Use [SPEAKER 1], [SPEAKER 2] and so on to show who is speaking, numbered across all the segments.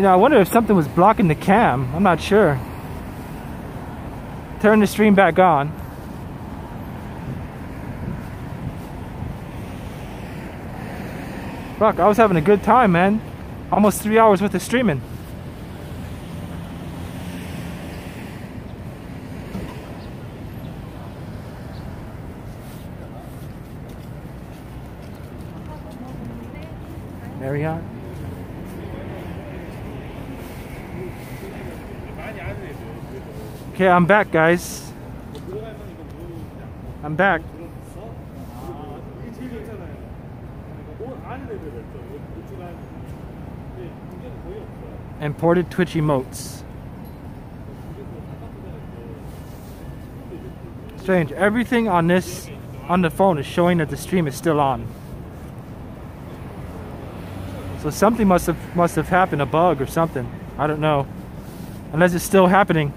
[SPEAKER 1] You know, I wonder if something was blocking the cam. I'm not sure. Turn the stream back on. Fuck, I was having a good time, man. Almost three hours worth of streaming. Marriott. Okay, I'm back, guys. I'm back. Imported Twitch emotes. Strange. Everything on this on the phone is showing that the stream is still on. So something must have must have happened, a bug or something. I don't know. Unless it's still happening.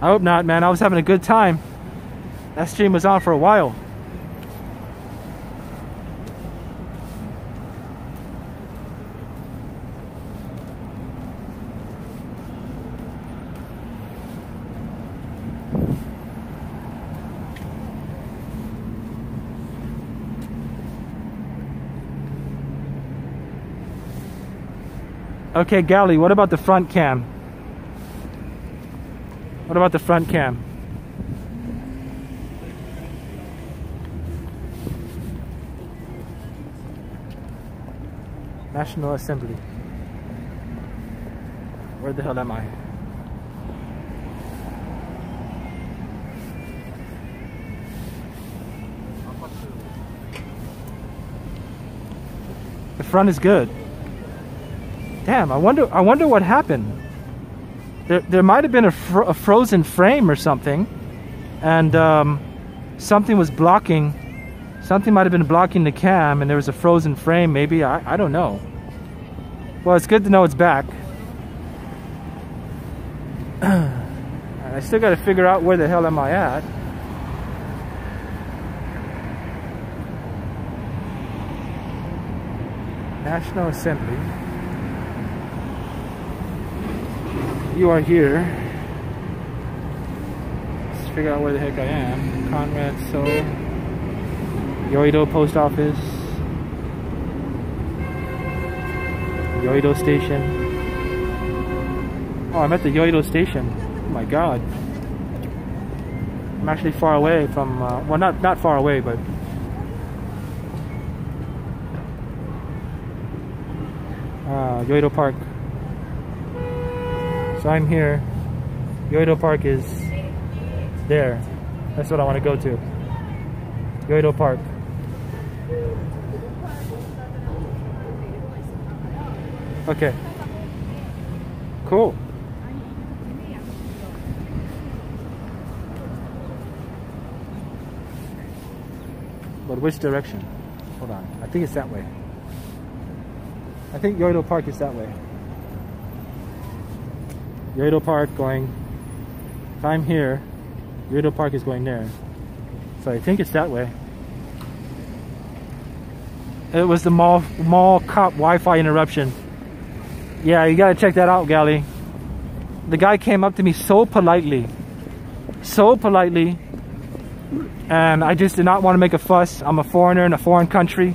[SPEAKER 1] I hope not, man. I was having a good time. That stream was on for a while. Okay, Gally, what about the front cam? What about the front cam? National Assembly. Where the hell am I? The front is good. Damn, I wonder I wonder what happened. There, there might have been a, fr a, frozen frame or something, and um, something was blocking. Something might have been blocking the cam, and there was a frozen frame. Maybe I, I don't know. Well, it's good to know it's back. I still got to figure out where the hell am I at. National Assembly. You are here. Let's figure out where the heck I am. Conrad, so Yoido Post Office. Yoido Station. Oh, I'm at the Yoido Station. Oh my god. I'm actually far away from, uh, well, not, not far away, but uh, Yoido Park. I'm here. Yoido Park is there. That's what I want to go to. Yoido Park. Okay. Cool. But which direction? Hold on. I think it's that way. I think Yoido Park is that way. Yoido Park going, if I'm here, Yoido Park is going there. So I think it's that way. It was the mall mall cop Wi-Fi interruption. Yeah, you gotta check that out, Gally. The guy came up to me so politely, so politely, and I just did not want to make a fuss. I'm a foreigner in a foreign country,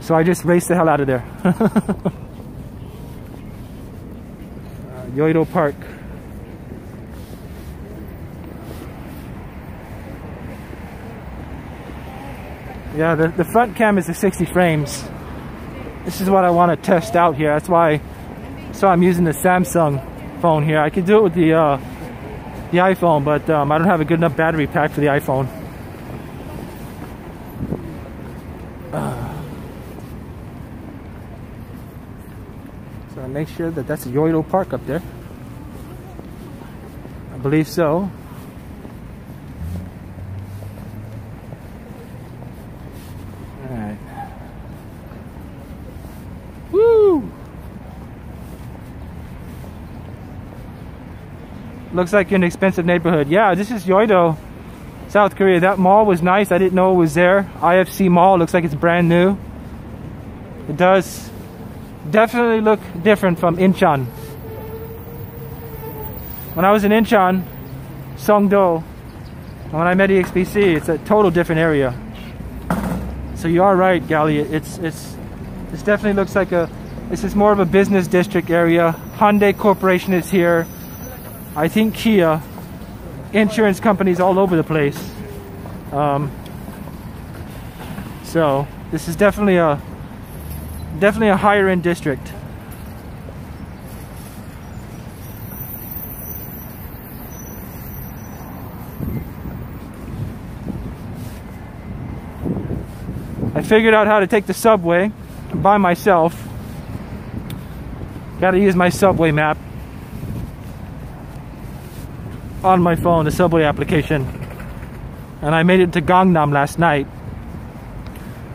[SPEAKER 1] so I just raced the hell out of there. Yoido Park. Yeah, the, the front cam is the 60 frames. This is what I want to test out here. That's why so I'm using the Samsung phone here. I could do it with the uh, the iPhone, but um, I don't have a good enough battery pack for the iPhone. Uh, so I sure that that's Yoido Park up there. I believe so. Alright. Woo! Looks like an expensive neighborhood. Yeah, this is Yoido, South Korea. That mall was nice. I didn't know it was there. IFC Mall looks like it's brand new. It does definitely look different from Incheon. When I was in Incheon, Songdo, when I met EXBC, it's a total different area. So you are right, Gali. It's it's this definitely looks like a this is more of a business district area. Hyundai Corporation is here. I think Kia, insurance companies all over the place. Um, so this is definitely a definitely a higher end district. I figured out how to take the subway by myself. Got to use my subway map on my phone, the subway application. And I made it to Gangnam last night.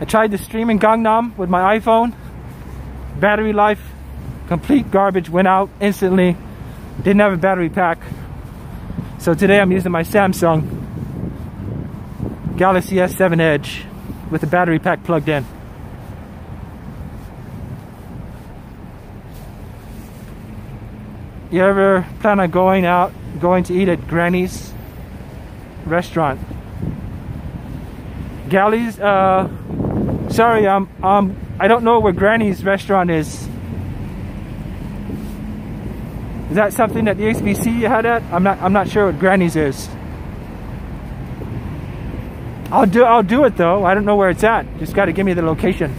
[SPEAKER 1] I tried to stream in Gangnam with my iPhone. Battery life, complete garbage, went out instantly. Didn't have a battery pack. So today I'm using my Samsung Galaxy S7 Edge with the battery pack plugged in. You ever plan on going out, going to eat at Granny's restaurant? Gally's, uh, sorry, um, um, I don't know where Granny's restaurant is. Is that something that the XBC had at? I'm not, I'm not sure what Granny's is. I'll do, I'll do it though. I don't know where it's at. Just got to give me the location.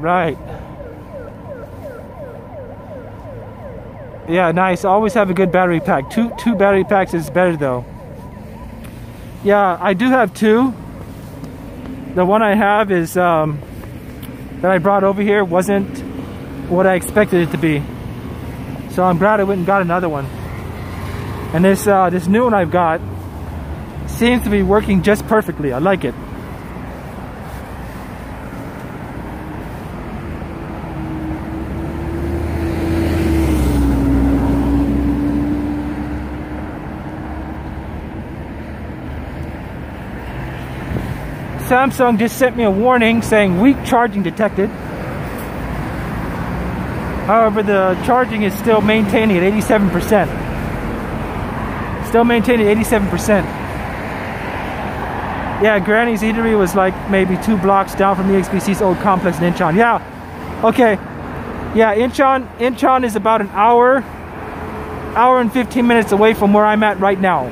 [SPEAKER 1] Right. Yeah, nice. Always have a good battery pack. Two two battery packs is better though. Yeah, I do have two. The one I have is um, that I brought over here wasn't what I expected it to be. So I'm glad I went and got another one. And this uh, this new one I've got seems to be working just perfectly. I like it. Samsung just sent me a warning saying weak charging detected. However, the charging is still maintaining at 87%. Still maintaining 87%. Yeah, Granny's Eatery was like maybe two blocks down from the XBC's old complex in Incheon. Yeah, okay. Yeah, Incheon, Incheon is about an hour, hour and 15 minutes away from where I'm at right now.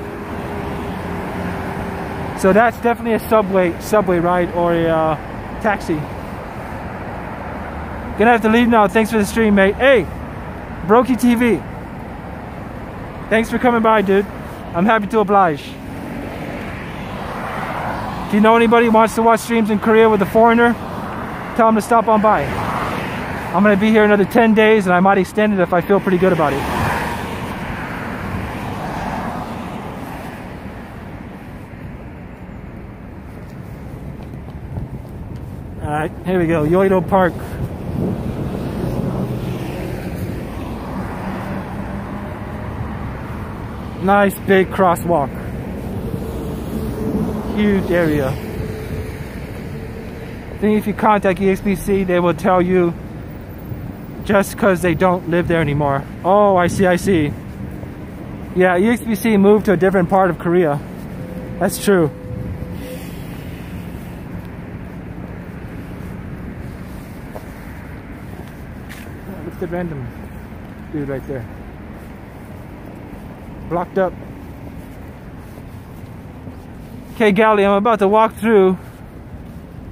[SPEAKER 1] So that's definitely a subway subway ride or a uh, taxi. Gonna have to leave now. Thanks for the stream, mate. Hey, Brokey TV. Thanks for coming by, dude. I'm happy to oblige. If you know anybody who wants to watch streams in Korea with a foreigner, tell them to stop on by. I'm gonna be here another 10 days and I might extend it if I feel pretty good about it. Alright, here we go, Yoido Park. Nice big crosswalk. Huge area. I think if you contact EXBC, they will tell you just because they don't live there anymore. Oh, I see, I see. Yeah, EXBC moved to a different part of Korea. That's true. Random dude right there. Blocked up. Okay, Gally, I'm about to walk through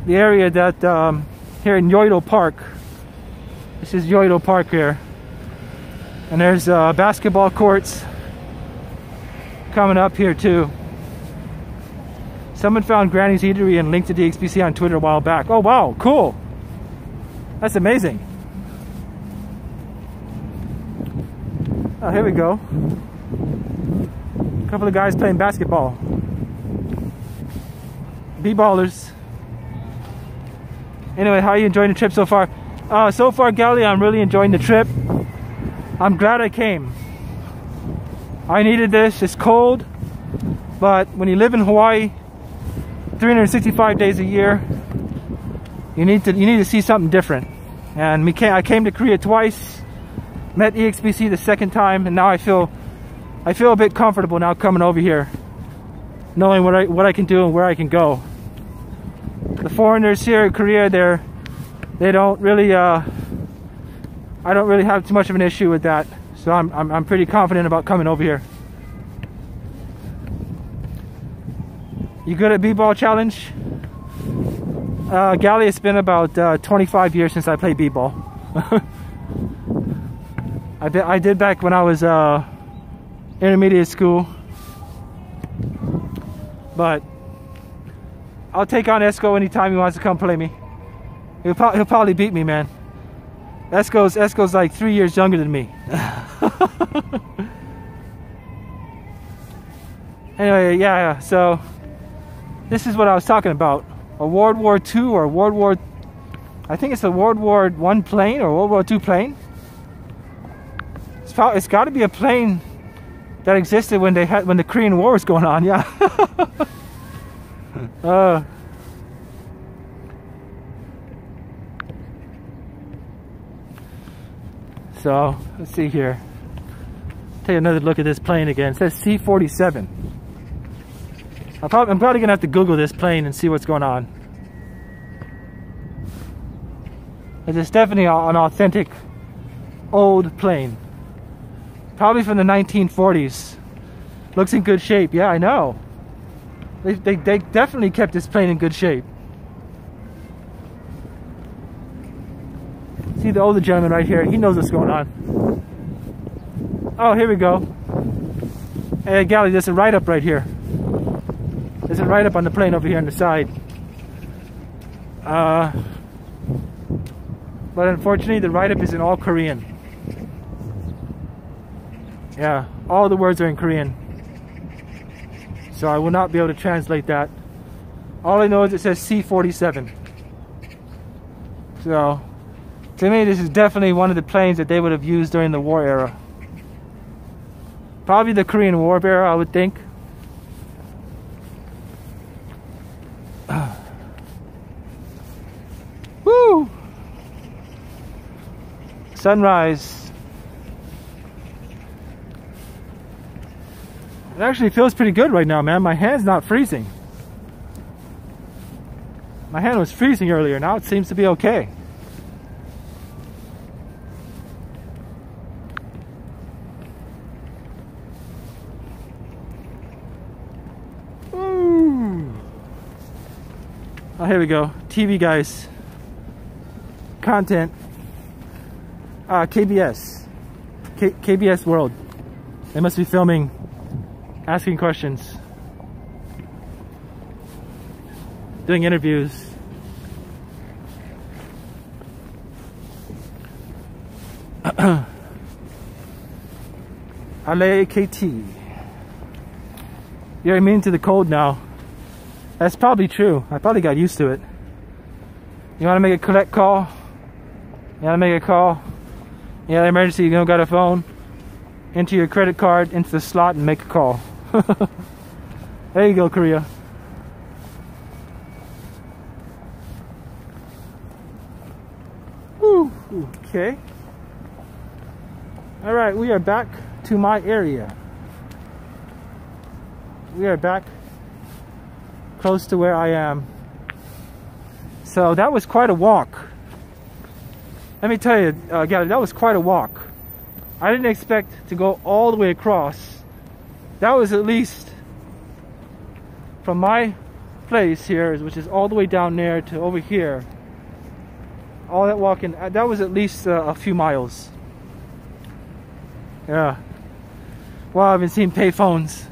[SPEAKER 1] the area that um, here in Yoido Park. This is Yoido Park here. And there's uh, basketball courts coming up here too. Someone found Granny's Eatery and linked to DXPC on Twitter a while back. Oh wow, cool. That's amazing. Oh, here we go. A couple of guys playing basketball. B-ballers. Anyway, how are you enjoying the trip so far? Uh, so far, Gally, I'm really enjoying the trip. I'm glad I came. I needed this. It's cold, but when you live in Hawaii, 365 days a year, you need to you need to see something different. And we came, I came to Korea twice, met EXBC the second time, and now I feel I feel a bit comfortable now coming over here, knowing what I what I can do and where I can go. The foreigners here in Korea, they're they don't really uh, I don't really have too much of an issue with that. So I'm, I'm, I'm pretty confident about coming over here. You good at b-ball challenge? Uh, it's been about uh, 25 years since I played b-ball. I, did, I did back when I was uh, intermediate school. But I'll take on Esco anytime he wants to come play me. He'll, pro he'll probably beat me, man. Esco's, Esco's like three years younger than me. anyway, yeah, so this is what I was talking about. A World War II or World War, I think it's a World War One plane or World War II plane. It's, it's got to be a plane that existed when they had when the Korean War was going on. Yeah. uh, So let's see here. Take another look at this plane again. It says C-47. I'm probably, I'm probably gonna have to Google this plane and see what's going on. It's definitely an authentic old plane. Probably from the 1940s. Looks in good shape. Yeah, I know. They, they, they definitely kept this plane in good shape. See the older gentleman right here. He knows what's going on. Oh, here we go. Hey, Galley, there's a write-up right here. There's a write-up on the plane over here on the side. Uh, but unfortunately, the write-up is in all Korean. Yeah, all the words are in Korean. So I will not be able to translate that. All I know is it says C-47. So, to me, this is definitely one of the planes that they would have used during the war era. Probably the Korean War era, I would think. Woo! Sunrise. It actually feels pretty good right now, man. My hand's not freezing. My hand was freezing earlier. Now it seems to be okay. Oh, here we go. TV guys. Content. Uh, KBS. K KBS World. They must be filming, asking questions, doing interviews. Ale KT. You're immune to the cold now. That's probably true. I probably got used to it. You want to make a collect call? You want to make a call? Yeah, emergency, you don't got a phone? Enter your credit card into the slot and make a call. there you go, Korea. Woo, okay. All right, we are back to my area. We are back close to where I am. So that was quite a walk. Let me tell you, uh, that was quite a walk. I didn't expect to go all the way across. That was at least from my place here, which is all the way down there to over here. All that walking, uh, that was at least uh, a few miles. Yeah. Well, I haven't seen payphones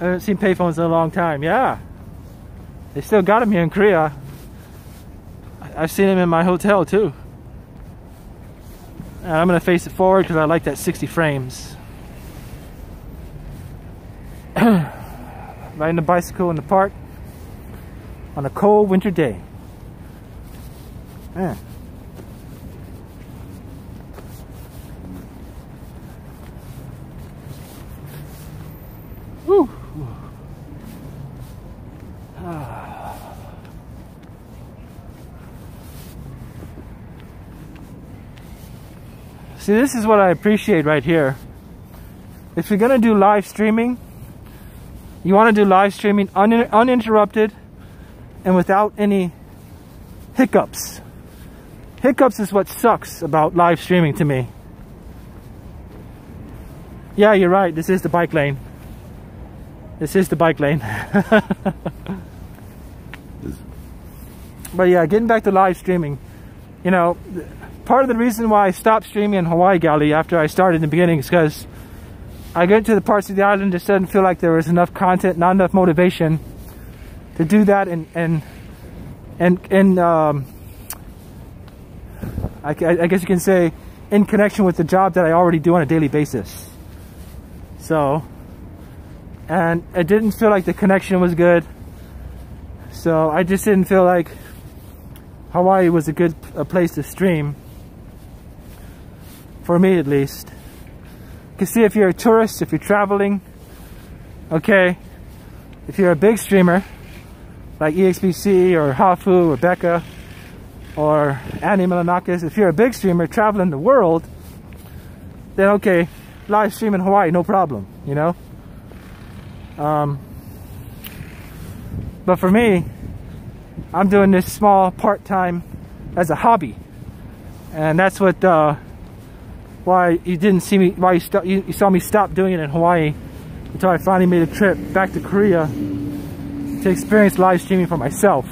[SPEAKER 1] I haven't seen payphones in a long time. Yeah. They still got them here in Korea. I've seen them in my hotel too. And I'm going to face it forward because I like that 60 frames. Riding a bicycle in the park on a cold winter day. Man. See, this is what I appreciate right here. If you're gonna do live streaming, you want to do live streaming un uninterrupted and without any hiccups. Hiccups is what sucks about live streaming to me. Yeah, you're right. This is the bike lane. This is the bike lane. but yeah, getting back to live streaming, you know, part of the reason why I stopped streaming in Hawaii Galley after I started in the beginning is because I get to the parts of the island just didn't feel like there was enough content, not enough motivation to do that and and and and um, I, I guess you can say in connection with the job that I already do on a daily basis. So, and it didn't feel like the connection was good. So I just didn't feel like Hawaii was a good a place to stream. For me at least. You can see if you're a tourist, if you're traveling, okay, if you're a big streamer, like EXBC or Hafu or Becca or Andy Milonakis, if you're a big streamer traveling the world, then okay, live stream in Hawaii, no problem, you know? Um, but for me, I'm doing this small part-time as a hobby. And that's what, uh, why you didn't see me, why you, you, you saw me stop doing it in Hawaii until I finally made a trip back to Korea to experience live streaming for myself.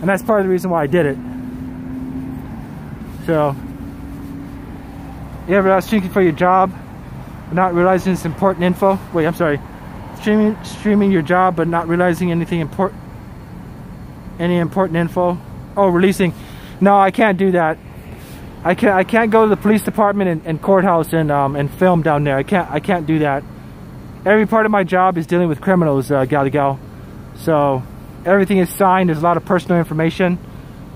[SPEAKER 1] And that's part of the reason why I did it. So, you ever out streaming for your job, but not realizing it's important info? Wait, I'm sorry. Streaming, streaming your job, but not realizing anything important, any important info. Oh, releasing. No, I can't do that. I can't. I can't go to the police department and, and courthouse and um, and film down there. I can't. I can't do that. Every part of my job is dealing with criminals, uh, gal. So everything is signed. There's a lot of personal information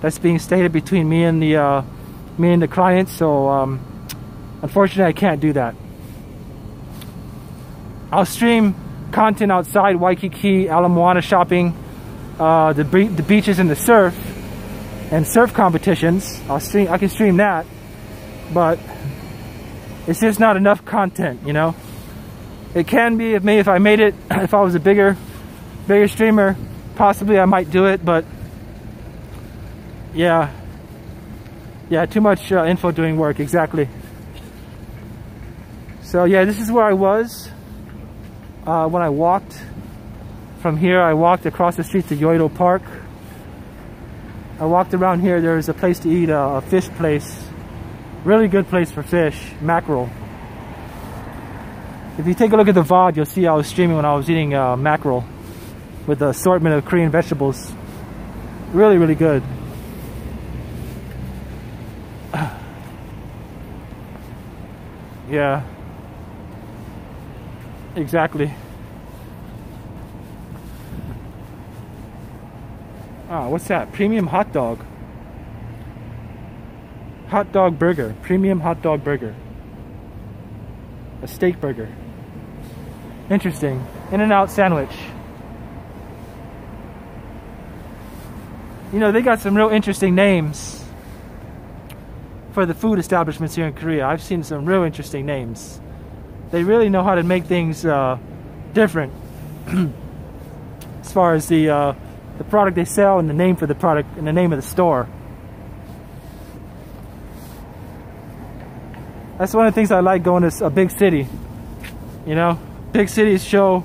[SPEAKER 1] that's being stated between me and the uh, me and the client. So um, Unfortunately, I can't do that. I'll stream content outside Waikiki, Ala Moana shopping, uh, the, the beaches and the surf, and surf competitions. I'll stream. I can stream that, but it's just not enough content, you know. It can be if me if I made it if I was a bigger, bigger streamer, possibly I might do it, but yeah, yeah, too much uh, info doing work exactly. So yeah, this is where I was uh, when I walked from here. I walked across the street to Yoido Park. I walked around here. There's a place to eat, a fish place. Really good place for fish, mackerel. If you take a look at the VOD, you'll see I was streaming when I was eating uh, mackerel with the assortment of Korean vegetables. Really, really good. yeah. Exactly. Ah, what's that? Premium hot dog. Hot dog burger. Premium hot dog burger. A steak burger. Interesting. In and out sandwich. You know, they got some real interesting names for the food establishments here in Korea. I've seen some real interesting names they really know how to make things uh, different as far as the uh, the product they sell and the name for the product and the name of the store. That's one of the things I like going to a big city. You know, big cities show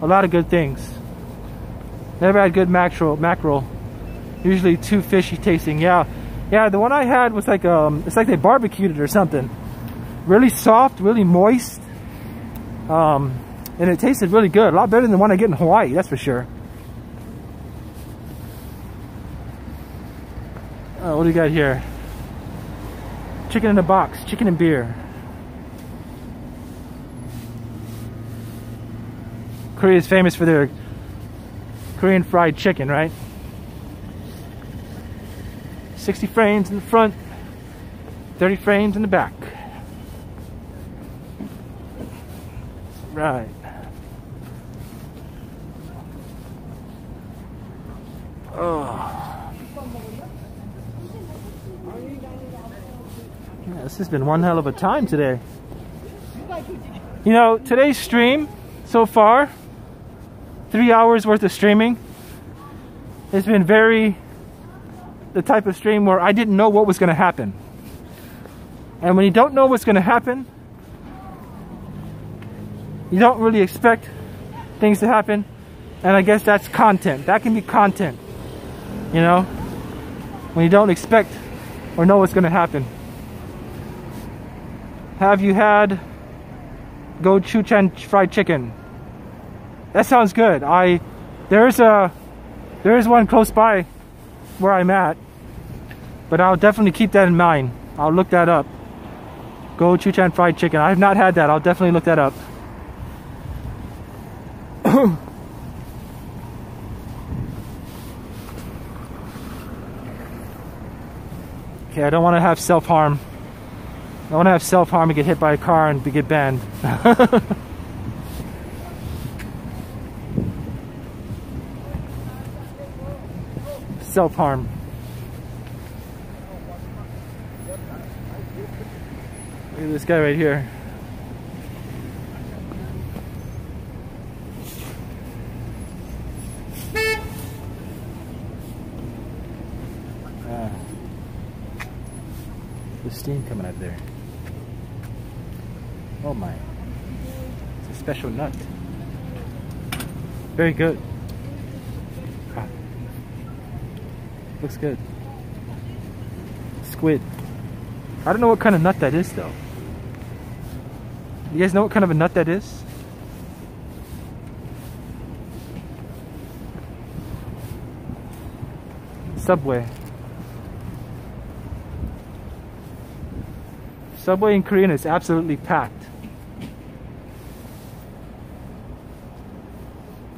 [SPEAKER 1] a lot of good things. Never had good mackerel. Mackerel, usually too fishy tasting. Yeah, yeah. The one I had was like um, it's like they barbecued it or something. Really soft, really moist. Um, and it tasted really good. A lot better than the one I get in Hawaii, that's for sure. What do we got here? Chicken in a box, chicken and beer. Korea is famous for their Korean fried chicken, right? 60 frames in the front, 30 frames in the back. Right. Oh. This has been one hell of a time today. You know, today's stream so far, three hours worth of streaming, has been very the type of stream where I didn't know what was going to happen. And when you don't know what's going to happen, you don't really expect things to happen. And I guess that's content. That can be content. You know? When you don't expect or know what's going to happen. Have you had gochujang fried chicken? That sounds good. I there's a there is one close by where I'm at. But I'll definitely keep that in mind. I'll look that up. Gochujang fried chicken. I have not had that. I'll definitely look that up. okay, I don't want to have self-harm. I want to have self-harm and get hit by a car and be get banned. self-harm. Look at this guy right here. Ah. The steam coming out there. Oh my. It's a special nut. Very good. Ah. Looks good. Squid. I don't know what kind of nut that is though. You guys know what kind of a nut that is? Subway. Subway in Korean is absolutely packed.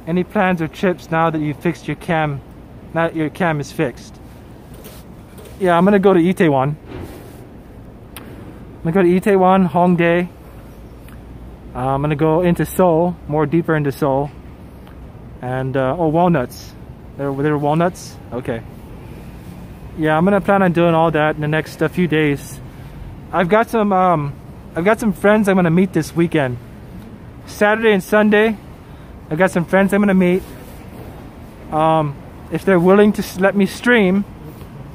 [SPEAKER 1] Any plans or trips now that you've fixed your cam, now that your cam is fixed? Yeah, I'm gonna go to Itaewon. I'm gonna go to Itaewon, Hongdae, uh, I'm gonna go into Seoul, more deeper into Seoul. And, uh, oh, walnuts. There, there walnuts? Okay. Yeah, I'm gonna plan on doing all that in the next uh, few days. I've got some, um, I've got some friends I'm gonna meet this weekend. Saturday and Sunday, I've got some friends I'm gonna meet. Um, if they're willing to let me stream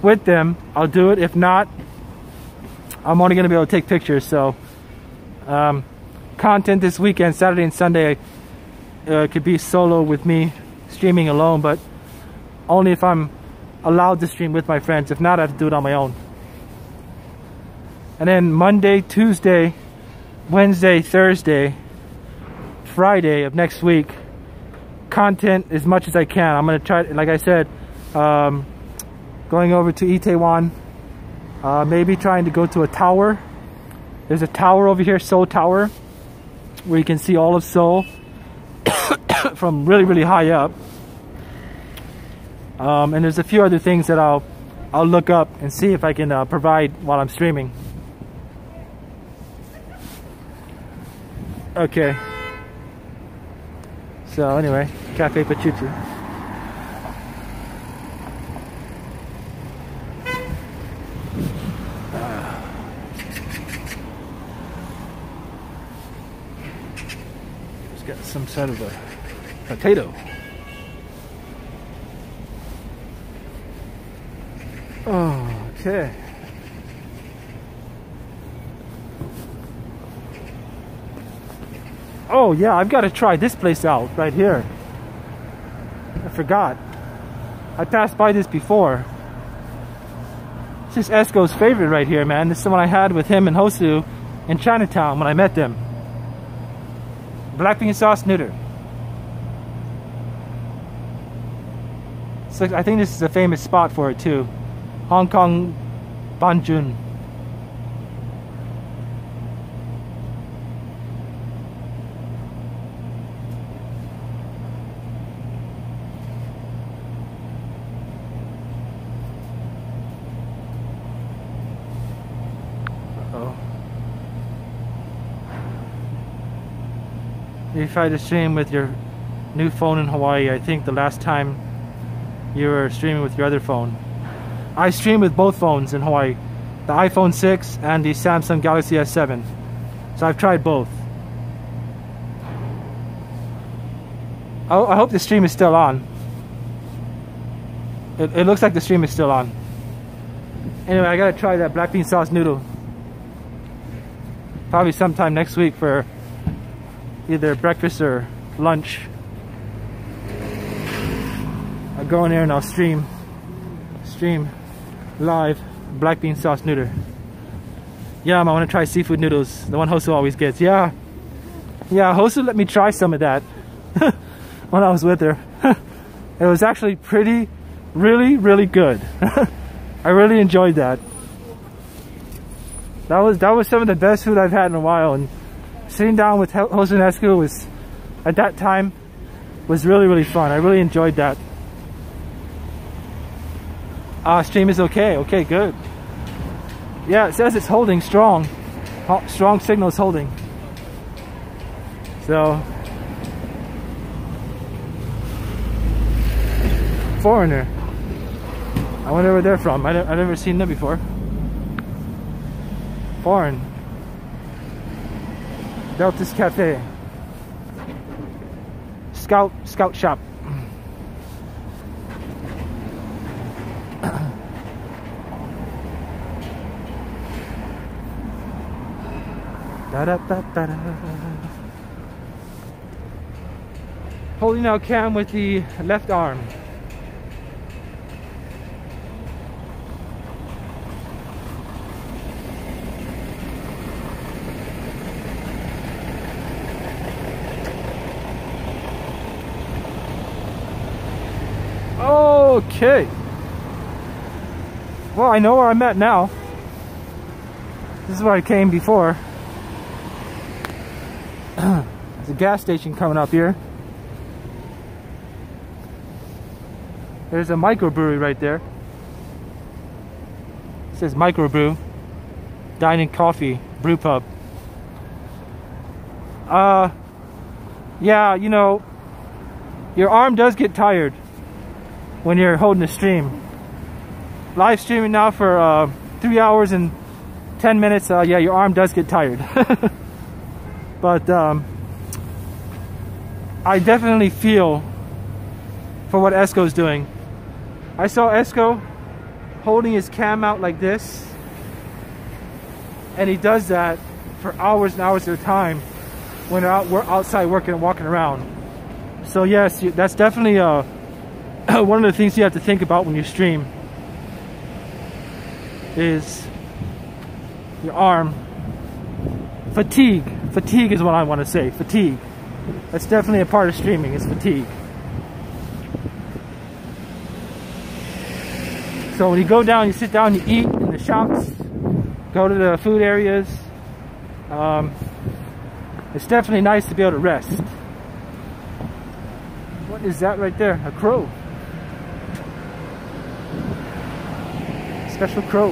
[SPEAKER 1] with them, I'll do it. If not, I'm only gonna be able to take pictures, so um, content this weekend, Saturday and Sunday, uh, could be solo with me streaming alone, but only if I'm allowed to stream with my friends. If not, I have to do it on my own. And then Monday, Tuesday, Wednesday, Thursday, Friday of next week, content as much as I can. I'm gonna try, like I said, um, going over to Itaewon, uh, maybe trying to go to a tower. There's a tower over here, Seoul Tower where you can see all of Seoul from really, really high up. Um, and there's a few other things that I'll I'll look up and see if I can uh, provide while I'm streaming. Okay. So anyway, Cafe Pachuchu. some sort of a potato. Oh, okay. Oh yeah, I've got to try this place out right here. I forgot. I passed by this before. This is Esco's favorite right here, man. This is the one I had with him and Hosu in Chinatown when I met them. Black bean sauce noodle. So I think this is a famous spot for it too. Hong Kong Banjeom. You try to stream with your new phone in Hawaii, I think the last time you were streaming with your other phone. I stream with both phones in Hawaii, the iPhone 6 and the Samsung Galaxy S7. So I've tried both. I hope the stream is still on. It, it looks like the stream is still on. Anyway, I gotta try that black bean sauce noodle. Probably sometime next week for either breakfast or lunch. I'll go in there and I'll stream, stream live black bean sauce noodle. Yeah, I want to try seafood noodles. The one Hosu always gets. Yeah, yeah. Hosu let me try some of that when I was with her. it was actually pretty, really, really good. I really enjoyed that. That was that was some of the best food I've had in a while, and sitting down with Hosu Esco was at that time was really really fun. I really enjoyed that. Uh, stream is okay. Okay, good. Yeah, it says it's holding strong. Strong signal is holding. So, foreigner. I wonder where they're from. I have never seen them before. Foreign. Delta's Cafe. Scout Scout Shop. da -da -da -da -da. Holding out cam with the left arm. Okay. Well, I know where I'm at now. This is where I came before. There's a gas station coming up here. There's a microbrewery right there. It says microbrew. Dining coffee, brew pub. Uh, yeah, you know, your arm does get tired when you're holding a stream. Live streaming now for uh, three hours and 10 minutes, uh, yeah, your arm does get tired. but um, I definitely feel for what Esco's doing. I saw Esco holding his cam out like this, and he does that for hours and hours at a time when out, we're outside working and walking around. So yes, that's definitely a uh, one of the things you have to think about when you stream is your arm. Fatigue. Fatigue is what I want to say. Fatigue. That's definitely a part of streaming is fatigue. So when you go down you sit down you eat in the shops go to the food areas um, it's definitely nice to be able to rest. What is that right there? A crow special crow.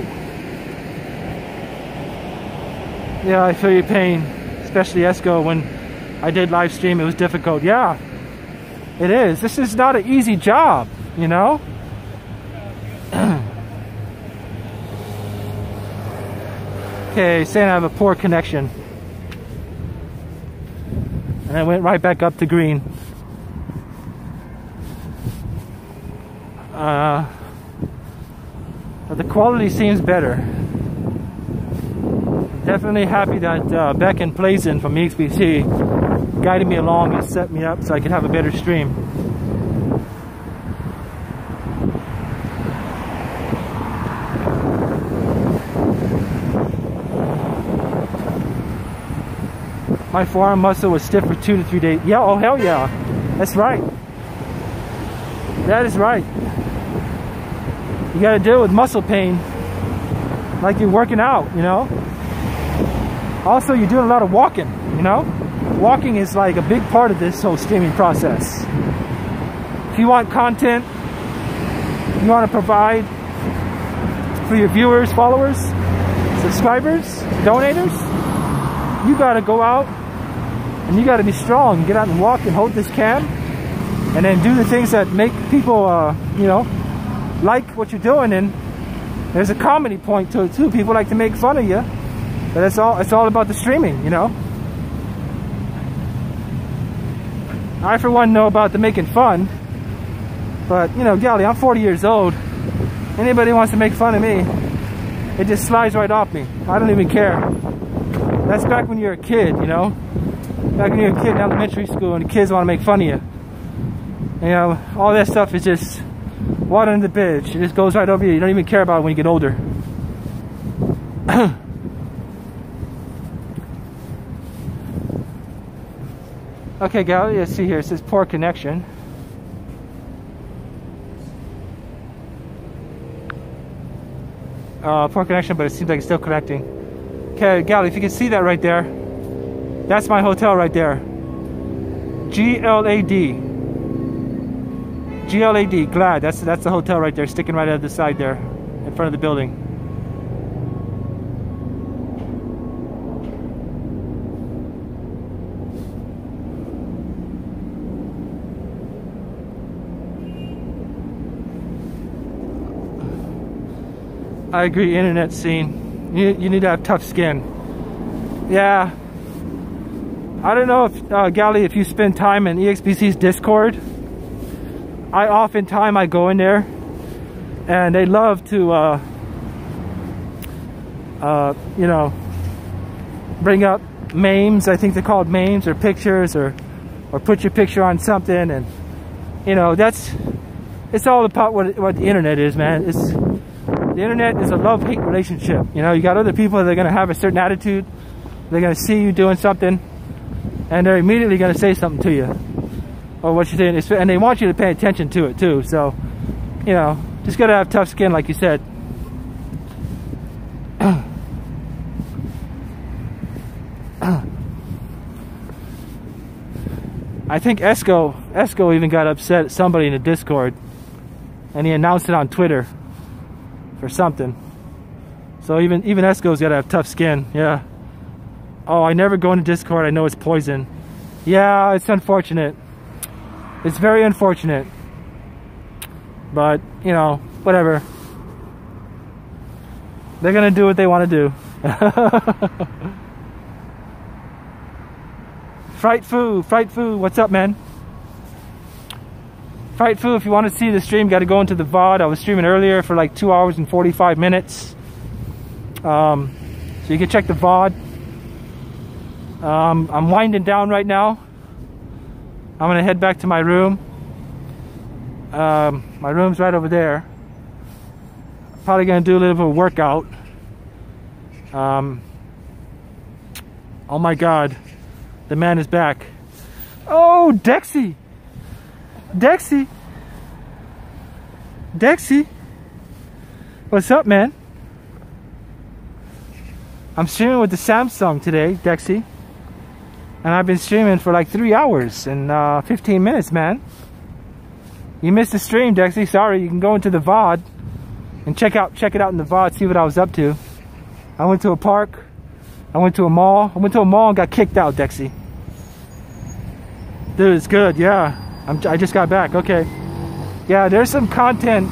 [SPEAKER 1] Yeah, I feel your pain, especially Esco. When I did live stream, it was difficult. Yeah, it is. This is not an easy job, you know? okay, saying I have a poor connection. And I went right back up to green. Uh, quality seems better. Definitely happy that uh, Beck and Plazen from EXBC guided me along and set me up so I could have a better stream. My forearm muscle was stiff for two to three days. Yeah, oh hell yeah. That's right. That is right you got to deal with muscle pain like you're working out, you know? Also, you're doing a lot of walking, you know? Walking is like a big part of this whole streaming process. If you want content, you want to provide for your viewers, followers, subscribers, donators, you got to go out and you got to be strong. Get out and walk and hold this cam and then do the things that make people, uh, you know, like what you're doing. And there's a comedy point to it too. People like to make fun of you, but it's all it's all about the streaming, you know. I, for one, know about the making fun, but you know, golly, I'm 40 years old. Anybody wants to make fun of me, it just slides right off me. I don't even care. That's back when you're a kid, you know. Back when you're a kid in elementary school and the kids want to make fun of you. You know, all that stuff is just water in the bridge. It just goes right over you. You don't even care about it when you get older. okay, gal, let's see here. It says poor connection. Uh, poor connection, but it seems like it's still connecting. Okay, gal, if you can see that right there, that's my hotel right there. G-L-A-D. G-L-A-D, Glad. That's, that's the hotel right there, sticking right out of the side there, in front of the building. I agree, internet scene. You, you need to have tough skin. Yeah. I don't know if, uh, Gally, if you spend time in EXBC's Discord. I oftentimes I go in there and they love to, uh, uh, you know, bring up memes. I think they're called memes or pictures or, or put your picture on something. And, you know, that's, it's all about what, what the internet is, man. It's, the internet is a love-hate relationship. You know, you got other people that are going to have a certain attitude. They're going to see you doing something, and they're immediately going to say something to you, or what you're saying, and they want you to pay attention to it too. So, you know, just got to have tough skin, like you said. I think Esco Esco even got upset at somebody in the Discord, and he announced it on Twitter for something. So even even Esco's gotta have tough skin. Yeah. Oh, I never go into Discord. I know it's poison. Yeah, it's unfortunate. It's very unfortunate. But, you know, whatever. They're gonna do what they want to do. Fright Foo, Fright Foo, what's up, man? Fright Foo, if you want to see the stream, got to go into the VOD. I was streaming earlier for like 2 hours and 45 minutes. Um, so you can check the VOD. Um, I'm winding down right now. I'm to head back to my room. Um, my room's right over there. Probably to do a little bit of a workout. Um, oh my god. The man is back. Oh, Dexy! Dexy. Dexy. What's up, man? I'm streaming with the Samsung today, Dexy. And I've been streaming for like three hours and uh, 15 minutes, man. You missed the stream, Dexy. Sorry, you can go into the VOD and check out check it out in the VOD, see what I was up to. I went to a park. I went to a mall. I went to a mall and got kicked out, Dexy. Dude, it's good, yeah. I'm, I just got back. Okay. Yeah, there's some content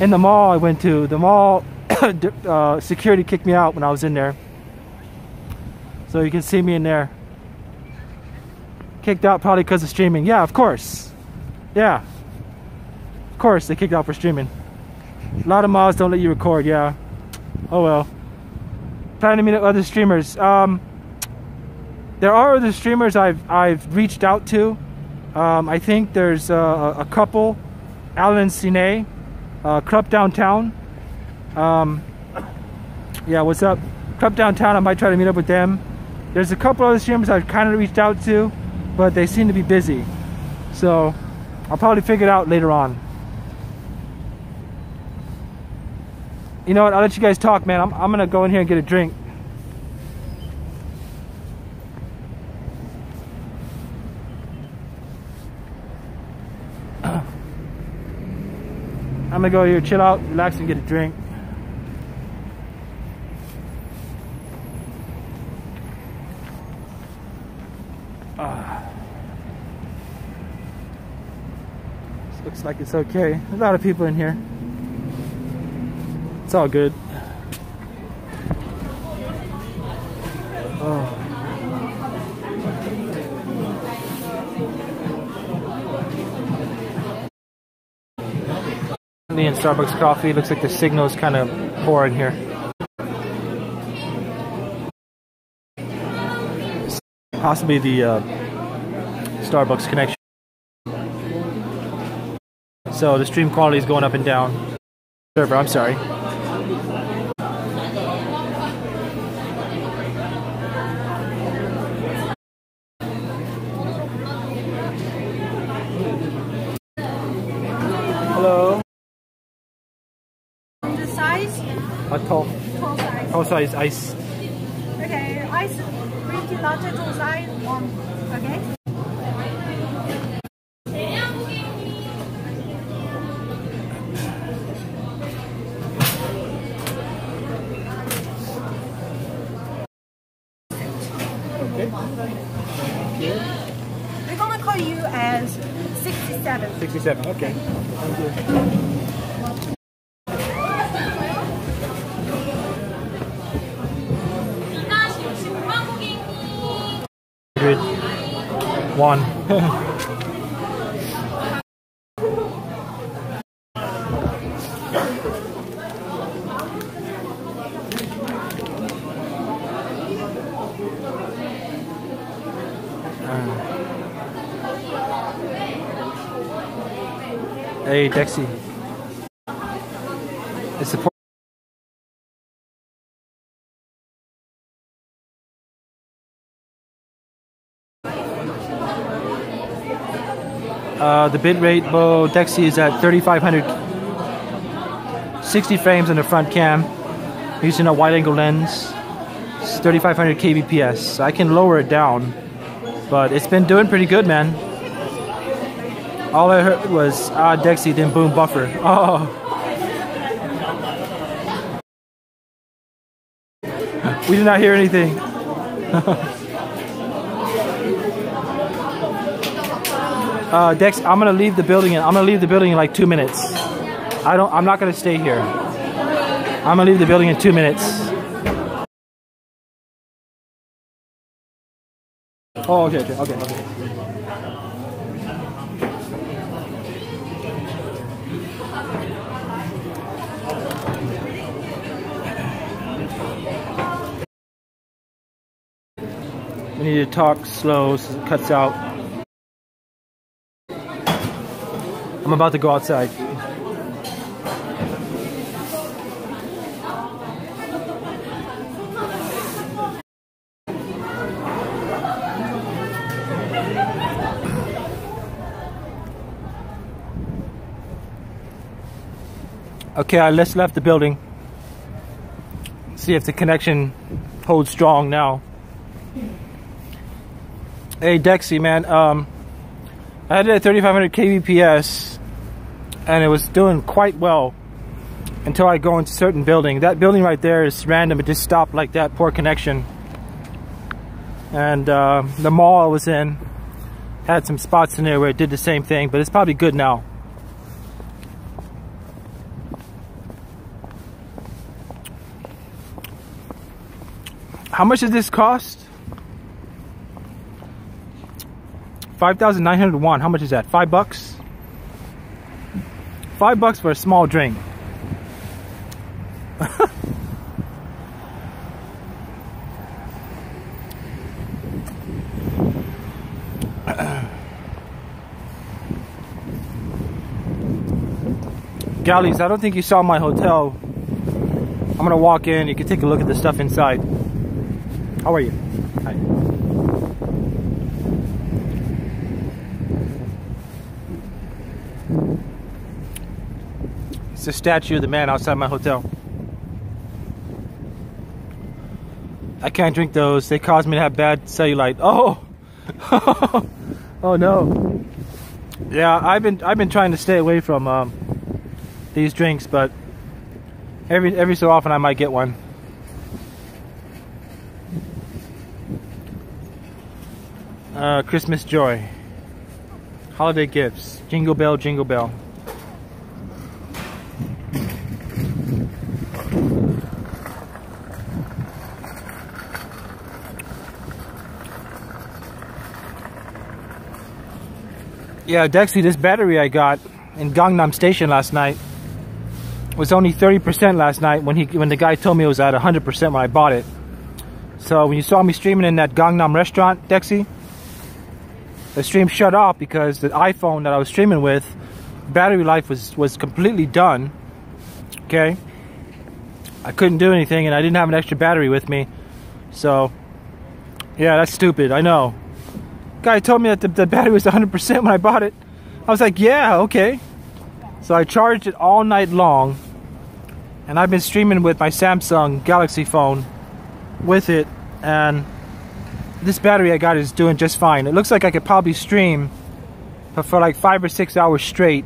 [SPEAKER 1] in the mall I went to. The mall uh, security kicked me out when I was in there. So you can see me in there. Kicked out probably because of streaming. Yeah, of course. Yeah. Of course, they kicked out for streaming. A lot of mods don't let you record, yeah. Oh well. Planning to meet up other streamers. Um, there are other streamers I've I've reached out to um, I think there's a couple, Alan Cine, uh, Club Downtown. Um, yeah, what's up? Club Downtown, I might try to meet up with them. There's a couple other streamers I've kind of reached out to, but they seem to be busy. So I'll probably figure it out later on. You know what? I'll let you guys talk, man. I'm, I'm gonna go in here and get a drink. I'm gonna go here, chill out, relax, and get a drink. Uh, looks like it's okay. A lot of people in here. It's all good. Oh. In Starbucks coffee, looks like the signal is kind of poor in here. Possibly the uh, Starbucks connection. So the stream quality is going up and down. Server, I'm sorry. Hello.
[SPEAKER 2] The size,
[SPEAKER 1] A tall,
[SPEAKER 2] tall size.
[SPEAKER 1] tall size ice.
[SPEAKER 2] Okay, ice tea latte tall size one. Okay. Gonna call you as 67.
[SPEAKER 1] 67. Okay. Thank you. Hundred one. Hey, Dexy. It's support. Uh, the bitrate low Dexy is at 3500, 60 frames on the front cam, using a wide-angle lens. It's 3500 kbps. I can lower it down, but it's been doing pretty good, man. All I heard was ah Dexy, then boom buffer. Oh. we did not hear anything. uh, Dex, I'm gonna leave the building. In, I'm gonna leave the building in like two minutes. I don't. I'm not gonna stay here. I'm gonna leave the building in two minutes. Oh, okay, okay, okay, okay. We need to talk slow so it cuts out. I'm about to go outside. Okay, I just left the building. See if the connection holds strong now. Hey Dexy, man. Um, I had it at 3500 kbps, and it was doing quite well until I go into certain building. That building right there is random. It just stopped like that. Poor connection. And uh, the mall I was in had some spots in there where it did the same thing, but it's probably good now. How much does this cost? 5,901. How much is that? Five bucks? Five bucks for a small drink. Galleys, I don't think you saw my hotel. I'm gonna walk in, you can take a look at the stuff inside. How are you? Hi. It's a statue of the man outside my hotel. I can't drink those. They cause me to have bad cellulite. Oh, oh no. Yeah, I've been I've been trying to stay away from um, these drinks, but every every so often I might get one. Uh, Christmas joy. Holiday gifts. Jingle bell, jingle bell. Yeah, Dexy, this battery I got in Gangnam Station last night was only 30% last night when he when the guy told me it was at 100% when I bought it. So when you saw me streaming in that Gangnam restaurant, Dexy, the stream shut off because the iPhone that I was streaming with, battery life was was completely done. Okay, I couldn't do anything, and I didn't have an extra battery with me. So, yeah, that's stupid. I know. Guy told me that the, the battery was 100% when I bought it. I was like, yeah, okay. So I charged it all night long. And I've been streaming with my Samsung Galaxy phone with it. And this battery I got is doing just fine. It looks like I could probably stream for, like five or six hours straight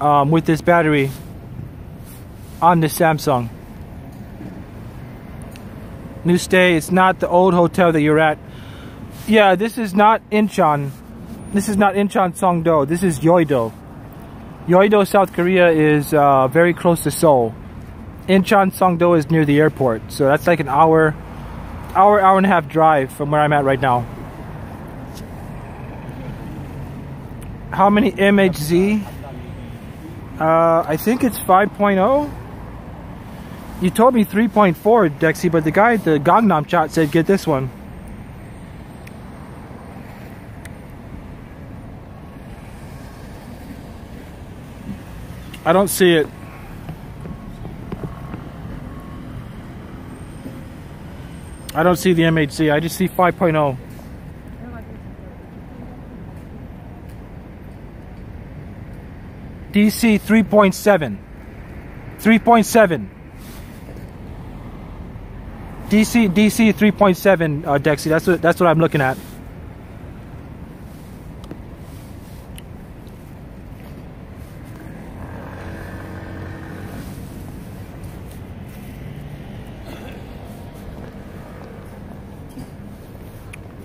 [SPEAKER 1] um, with this battery on the Samsung. New stay, it's not the old hotel that you're at. Yeah, this is not Incheon. This is not Incheon Songdo. This is Yeouido. Yeouido, South Korea is uh, very close to Seoul. Incheon Songdo is near the airport. So that's like an hour, hour, hour and a half drive from where I'm at right now. How many MHZ? Uh, I think it's 5.0. You told me 3.4, Dexy, but the guy at the Gangnam chat said get this one. I don't see it. I don't see the MHC. I just see 5.0. DC 3.7. 3.7. DC DC 3.7 uh, Dexy. That's what that's what I'm looking at.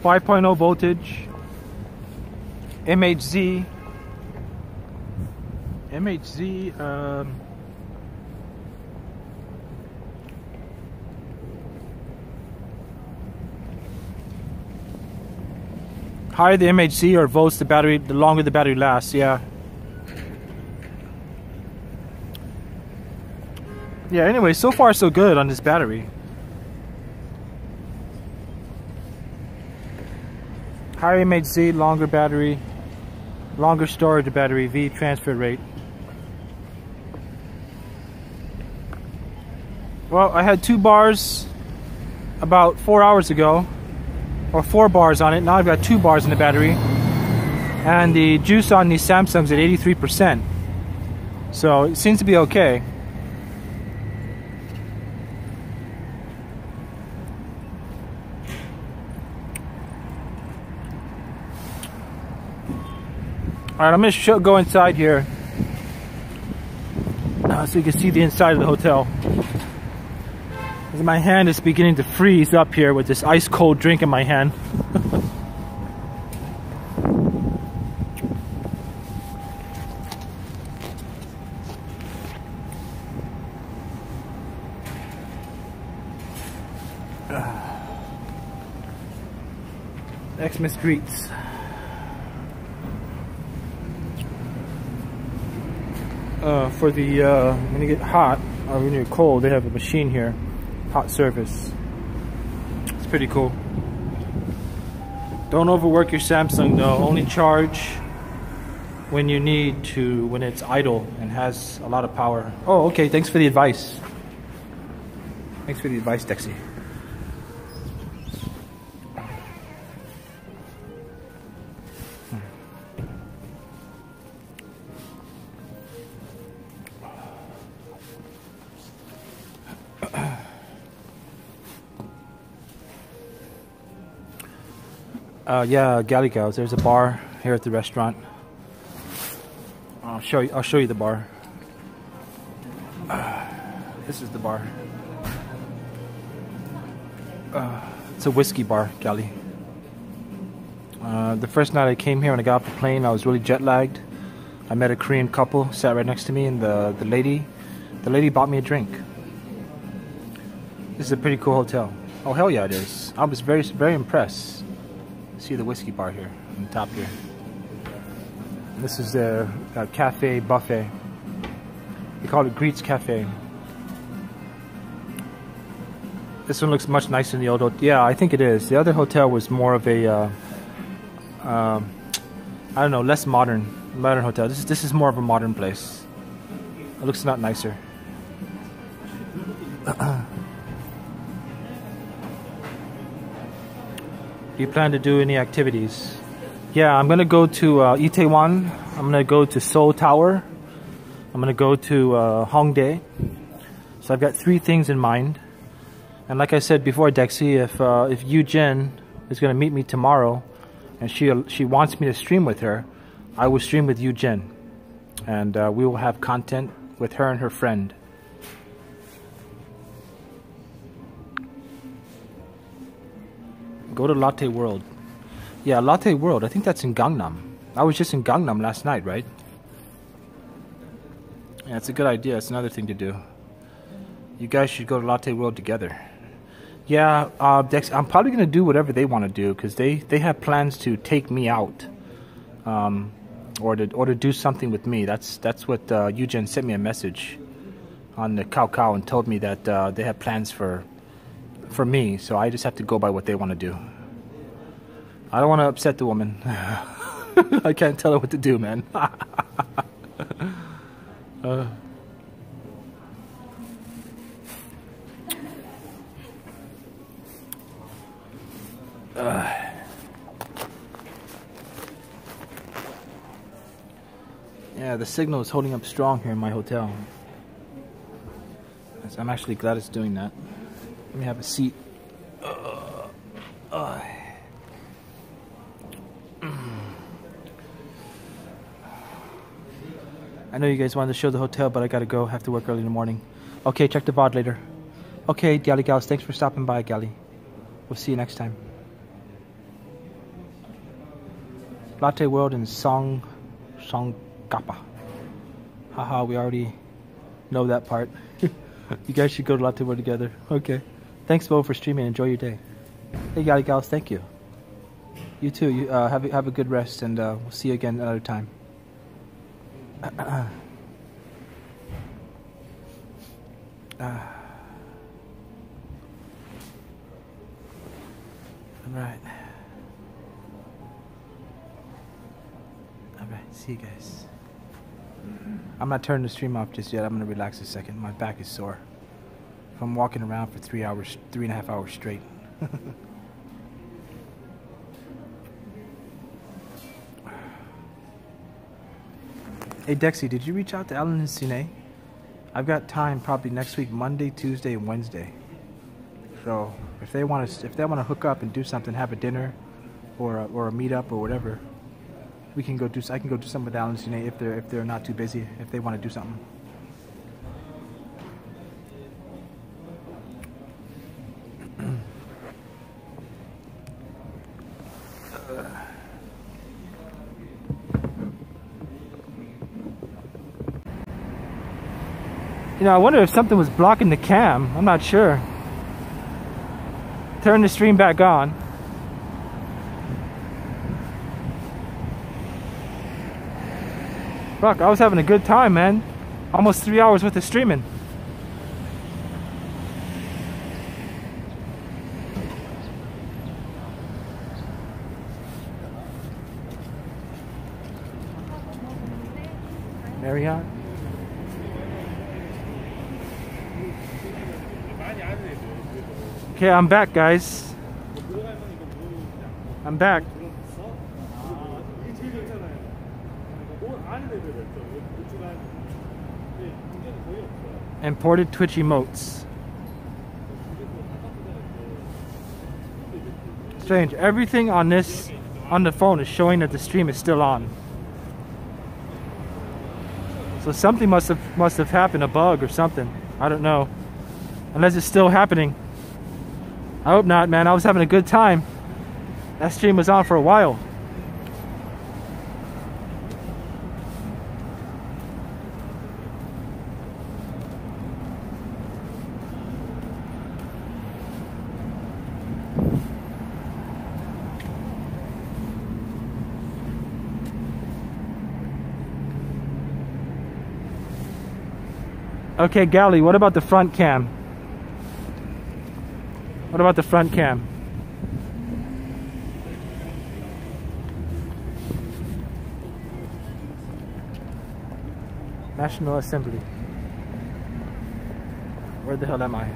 [SPEAKER 1] Five oh voltage. MHZ. MHZ. Um, higher the MHZ or volts the battery, the longer the battery lasts, yeah. Yeah, anyway, so far so good on this battery. Higher MHZ, longer battery, longer storage battery, V transfer rate. Well, I had two bars about four hours ago or four bars on it. Now I've got two bars in the battery. And the juice on these Samsungs at 83%. So it seems to be okay. Alright, I'm going to go inside here uh, so you can see the inside of the hotel. My hand is beginning to freeze up here with this ice cold drink in my hand. Xmas greets. Uh, for the uh, when you get hot or when you're cold, they have a machine here hot service. It's pretty cool. Don't overwork your Samsung though. Only charge when you need to, when it's idle and has a lot of power. Oh, okay. Thanks for the advice. Thanks for the advice, Dexy. Uh, yeah, Gallicows. There's a bar here at the restaurant. I'll show you. I'll show you the bar. Uh, this is the bar. Uh, it's a whiskey bar, Galley. Uh, the first night I came here when I got off the plane, I was really jet lagged. I met a Korean couple, sat right next to me, and the, the lady, the lady bought me a drink. This is a pretty cool hotel. Oh hell yeah, it is. I was very very impressed. See the whiskey bar here on the top here. This is the cafe buffet. They call it Greets Cafe. This one looks much nicer than the old hotel. Yeah, I think it is. The other hotel was more of a, uh, uh, I don't know, less modern, modern hotel. This is this is more of a modern place. It looks a lot nicer. You plan to do any activities? Yeah, I'm gonna go to uh, Itaewon. I'm gonna go to Seoul Tower. I'm gonna go to uh, Hongdae. So I've got three things in mind. And like I said before, Dexy, if uh, if Yu Jin is gonna meet me tomorrow, and she she wants me to stream with her, I will stream with Yu Jin, and uh, we will have content with her and her friend. Go to Lotte World. Yeah, Lotte World. I think that's in Gangnam. I was just in Gangnam last night, right? Yeah, it's a good idea. It's another thing to do. You guys should go to Lotte World together. Yeah, uh, Dex, I'm probably gonna do whatever they want to do because they they have plans to take me out, um, or to or to do something with me. That's that's what uh, Yu Jin sent me a message on the Kakao and told me that uh, they have plans for for me. So I just have to go by what they want to do. I don't want to upset the woman. I can't tell her what to do, man. uh. Uh. Yeah, the signal is holding up strong here in my hotel. I'm actually glad it's doing that. Let me have a seat. Uh, uh. I know you guys wanted to show the hotel, but I gotta go. Have to work early in the morning. Okay, check the VOD later. Okay, Galley Gals, thanks for stopping by, Galley. We'll see you next time. Lotte World and Song Song Kappa. Haha, we already know that part. you guys should go to Lotte World together. Okay. Thanks, Bo, for streaming. Enjoy your day. Hey, Galley Gals, thank you. You too. You uh, have have a good rest, and uh, we'll see you again another time. uh. All right. All right. See you guys. I'm not turning the stream off just yet. I'm gonna relax a second. My back is sore. I'm walking around for three hours, three and a half hours straight. hey Dexy, did you reach out to Alan and Cine? I've got time probably next week, Monday, Tuesday, and Wednesday. So if they want to, if they want to hook up and do something, have a dinner, or a, or a meetup or whatever, we can go do. I can go do something with Alan and Cine if they're if they're not too busy. If they want to do something. You know, I wonder if something was blocking the cam. I'm not sure. Turn the stream back on. Fuck, I was having a good time, man. Almost three hours worth of streaming. Marriott? Okay, I'm back, guys. I'm back. Imported Twitch emotes. Strange. Everything on this, on the phone is showing that the stream is still on. So something must have must have happened, a bug or something. I don't know. Unless it's still happening. I hope not, man. I was having a good time. That stream was on for a while. Okay, Galley. what about the front cam? What about the front cam? National Assembly. Where the hell am I?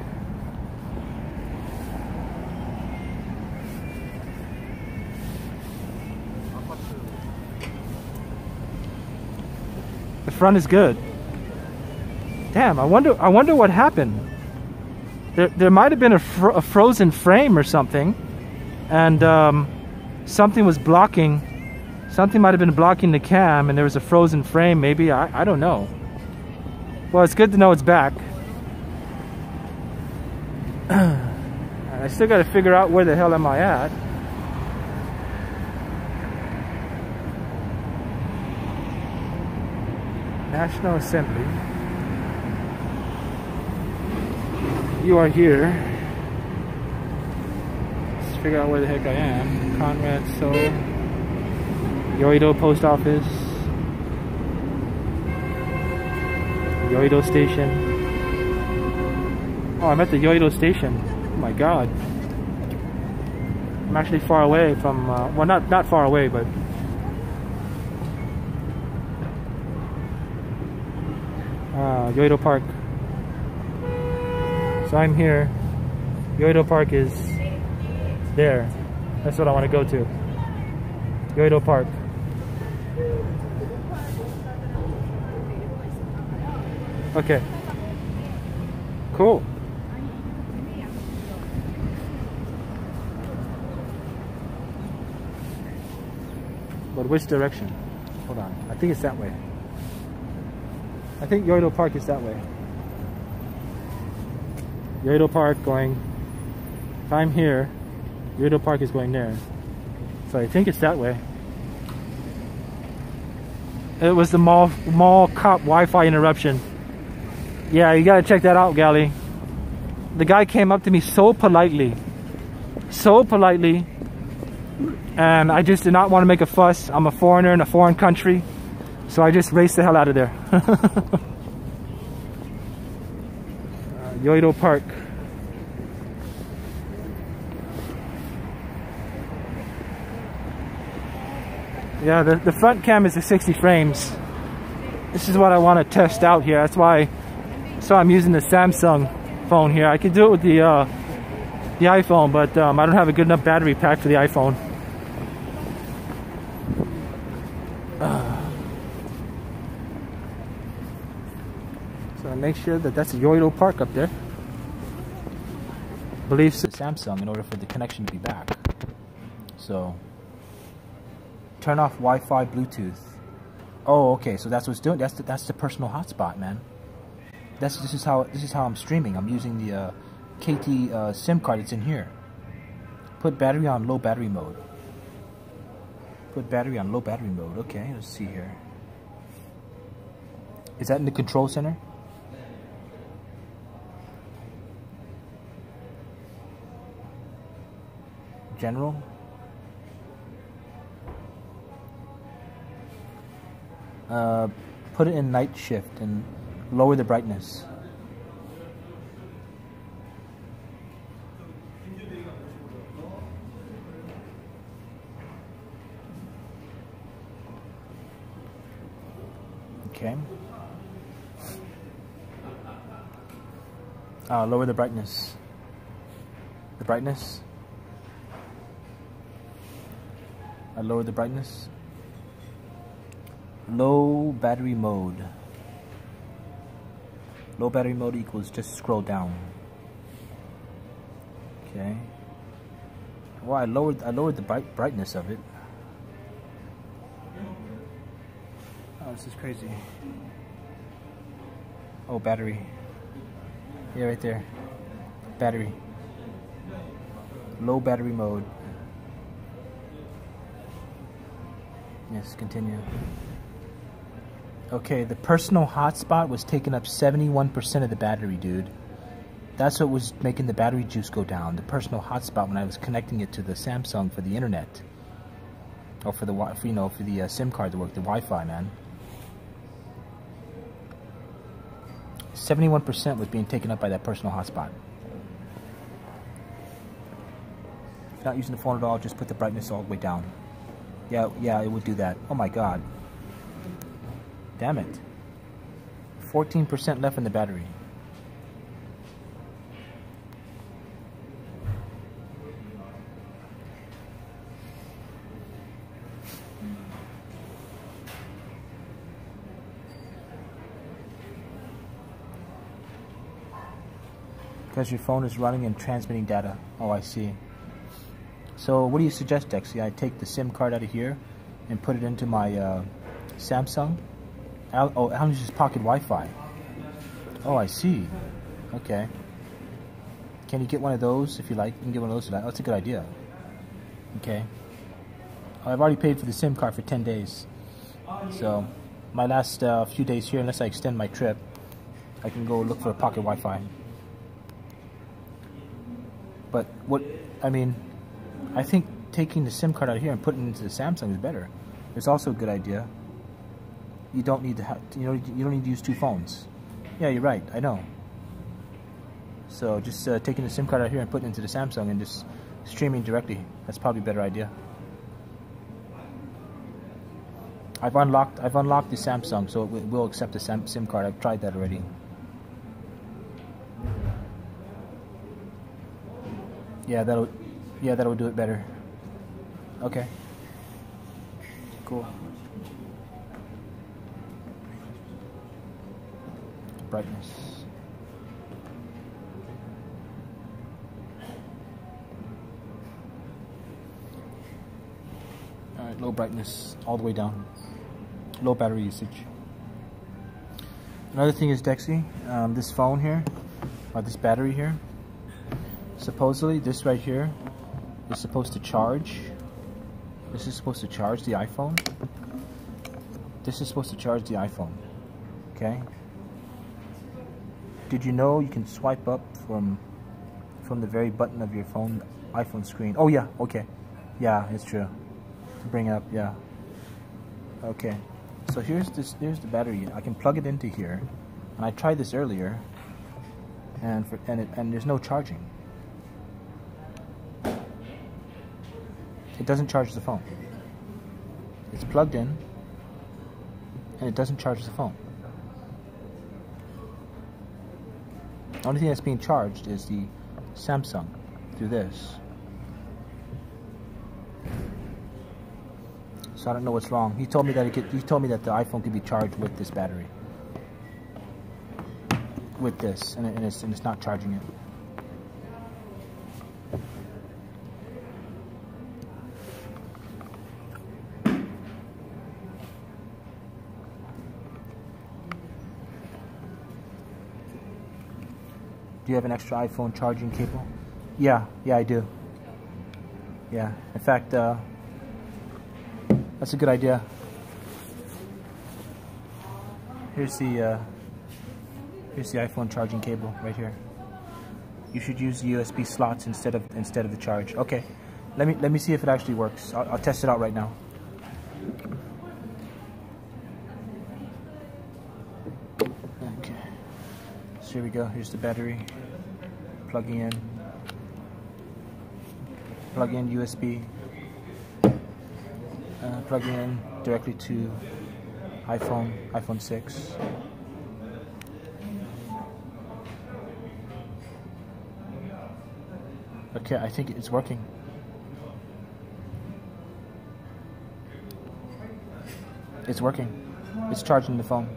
[SPEAKER 1] The front is good. Damn, I wonder. I wonder what happened. There, there might have been a, fr a, frozen frame or something, and um, something was blocking. Something might have been blocking the cam, and there was a frozen frame. Maybe I, I don't know. Well, it's good to know it's back. I still got to figure out where the hell am I at. National Assembly. You are here. Let's figure out where the heck I am. Conrad So Yoido Post Office. Yoido Station. Oh, I'm at the Yoido Station. Oh my god. I'm actually far away from, uh, well not, not far away, but uh, Yoido Park. So I'm here. Yoido Park is there. That's what I want to go to. Yoido Park. Okay. Cool. But which direction? Hold on. I think it's that way. I think Yoido Park is that way. Yoido Park going, if I'm here, Yoido Park is going there. So I think it's that way. It was the mall mall cop Wi-Fi interruption. Yeah, you gotta check that out, Gally. The guy came up to me so politely, so politely, and I just did not want to make a fuss. I'm a foreigner in a foreign country. So I just raced the hell out of there. Yoido Park. Yeah, the, the front cam is a 60 frames. This is what I want to test out here. That's why so I'm using the Samsung phone here. I could do it with the uh, the iPhone, but um, I don't have a good enough battery pack for the iPhone. Make sure that that's Yoido Park up there. Believes Samsung in order for the connection to be back. So turn off Wi-Fi, Bluetooth. Oh, okay. So that's what's doing. That's the, that's the personal hotspot, man. That's this is how this is how I'm streaming. I'm using the uh, KT uh, SIM card that's in here. Put battery on low battery mode. Put battery on low battery mode. Okay, let's see here. Is that in the control center? General. Uh, put it in night shift and lower the brightness. Okay. Uh, lower the brightness. The brightness. I lower the brightness. Low battery mode. Low battery mode equals just scroll down. Okay. Well, I lowered I lowered the bright brightness of it. Oh, this is crazy. Oh, battery. Yeah, right there. Battery. Low battery mode. Yes, continue. Okay, the personal hotspot was taking up 71% of the battery, dude. That's what was making the battery juice go down. The personal hotspot when I was connecting it to the Samsung for the internet. Or for the, you know, for the uh, SIM card to work, the Wi-Fi, man. 71% was being taken up by that personal hotspot. Not using the phone at all, just put the brightness all the way down. Yeah, yeah, it would do that. Oh my god. Damn it. 14% left in the battery. Because your phone is running and transmitting data. Oh, I see. So what do you suggest, Dexy? I take the SIM card out of here and put it into my uh, Samsung? Oh, Alan uses pocket Wi-Fi. Oh, I see. Okay. Can you get one of those if you like? You can get one of those. Oh, that's a good idea. Okay. I've already paid for the SIM card for 10 days. So, my last uh, few days here, unless I extend my trip, I can go look for a pocket Wi-Fi. But what, I mean, I think taking the SIM card out here and putting it into the Samsung is better. It's also a good idea. You don't need to have, you know, you don't need to use two phones. Yeah, you're right. I know. So just uh, taking the SIM card out here and putting it into the Samsung and just streaming directly. That's probably a better idea. I've unlocked I've unlocked the Samsung, so it will accept the SIM card. I've tried that already. Yeah, that'll yeah, that'll do it better. Okay. Cool. Brightness. Alright, low brightness all the way down. Low battery usage. Another thing is Dexy, um, this phone here, or this battery here, supposedly this right here is supposed to charge. This is supposed to charge the iPhone. This is supposed to charge the iPhone okay? Did you know you can swipe up from from the very button of your phone iPhone screen? Oh yeah okay. Yeah it's true. To bring up yeah. Okay so here's this here's the battery. I can plug it into here. And I tried this earlier and for, and it, and there's no charging It doesn't charge the phone. It's plugged in, and it doesn't charge the phone. The only thing that's being charged is the Samsung through this. So I don't know what's wrong. He told me that it could, he told me that the iPhone could be charged with this battery, with this, and, it, and, it's, and it's not charging it. You have an extra iPhone charging cable? Yeah, yeah, I do. Yeah, in fact, uh, that's a good idea. Here's the uh, here's the iPhone charging cable right here. You should use the USB slots instead of instead of the charge. Okay, let me let me see if it actually works. I'll, I'll test it out right now. Okay, so here we go. Here's the battery. Plugging in. Plug in USB. Uh, plugging in directly to iPhone, iPhone 6. Okay, I think it's working. It's working. It's charging the phone.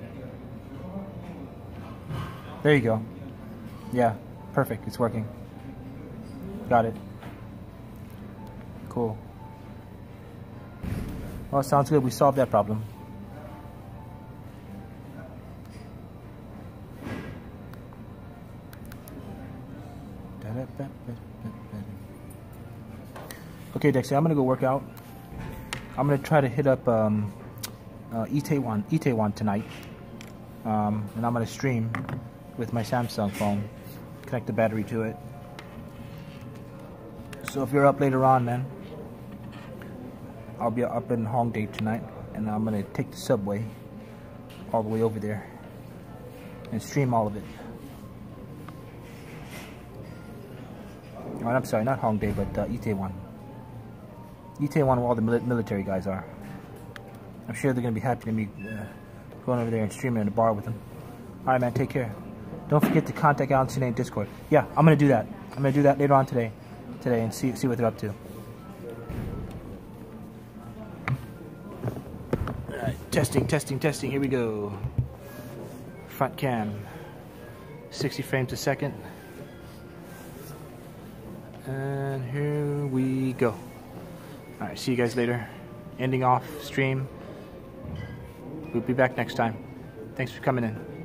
[SPEAKER 1] There you go. Yeah, perfect. It's working. Got it. Cool. Well, sounds good. We solved that problem. Okay, Dexter, I'm gonna go work out. I'm gonna try to hit up um, uh, Itaewon, Itaewon tonight, um, and I'm gonna stream with my Samsung phone. Connect the battery to it. So if you're up later on, man, I'll be up in Hongdae tonight, and I'm gonna take the subway all the way over there. and stream all of it. Oh, I'm sorry, not Hongdae, but uh, Itaewon. Itaewon where all the mili military guys are. I'm sure they're going to be happy to me uh, going over there and streaming in a bar with them. Alright, man, take care. Don't forget to contact Alan Sine in Discord. Yeah, I'm to do that. I'm to do that later on today today and see, see what they're up to. Alright, testing, testing, testing. Here we go. Front cam. 60 frames a second. And here we go. Alright, see you guys later. Ending off stream. We'll be back next time. Thanks for coming in.